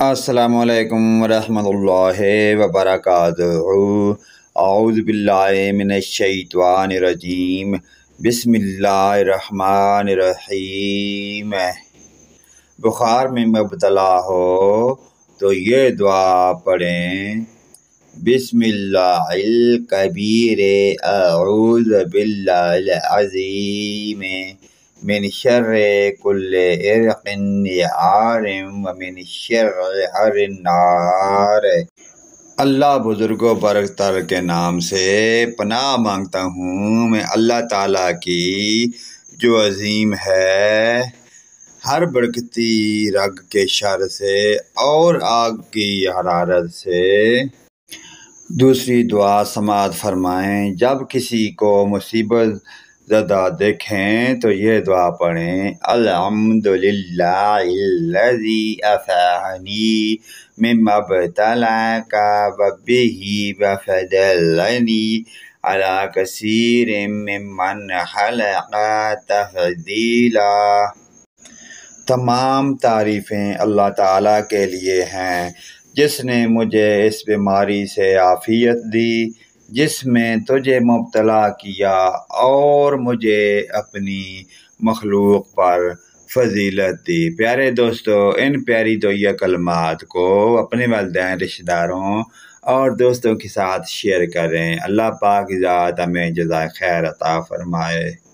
السلام علیکم ورحمۃ اللہ وبرکاتہ۔ اعوذ باللہ من الشیطان الرجیم۔ بسم اللہ الرحمن الرحیم۔ بخار میں مبتلا ہو تو یہ دعا پڑھیں۔ بسم اللہ الکبیر۔ اعوذ باللہ العظیم۔ من شر کل عرق عارم و من شر ہر النار اللہ بزرگ و برکتر کے نام سے پناہ مانگتا ہوں میں اللہ تعالیٰ کی، جو عظیم ہے، ہر برکتی رگ کے شر سے اور آگ کی حرارت سے۔ دوسری دعا سماعت فرمائیں، جب کسی کو مصیبت زدہ دیکھیں تو یہ دعا پڑھیں الحمد للہ الذی افعنی مما کا ببی وفدلنی علی کثیر ممن خلق تفضیلا۔ تمام تعریفیں اللہ تعالیٰ کے لیے ہیں۔ جس نے مجھے اس بیماری سے عافیت دی جس میں تجھے مبتلا کیا اور مجھے اپنی مخلوق پر فضیلت دی۔ پیارے دوستو، ان پیاری دویا کلمات کو اپنے والدین، رشتہ داروں اور دوستوں کے ساتھ شیئر کریں۔ اللہ پاک ذات ہمیں جزائے خیر عطا فرمائے۔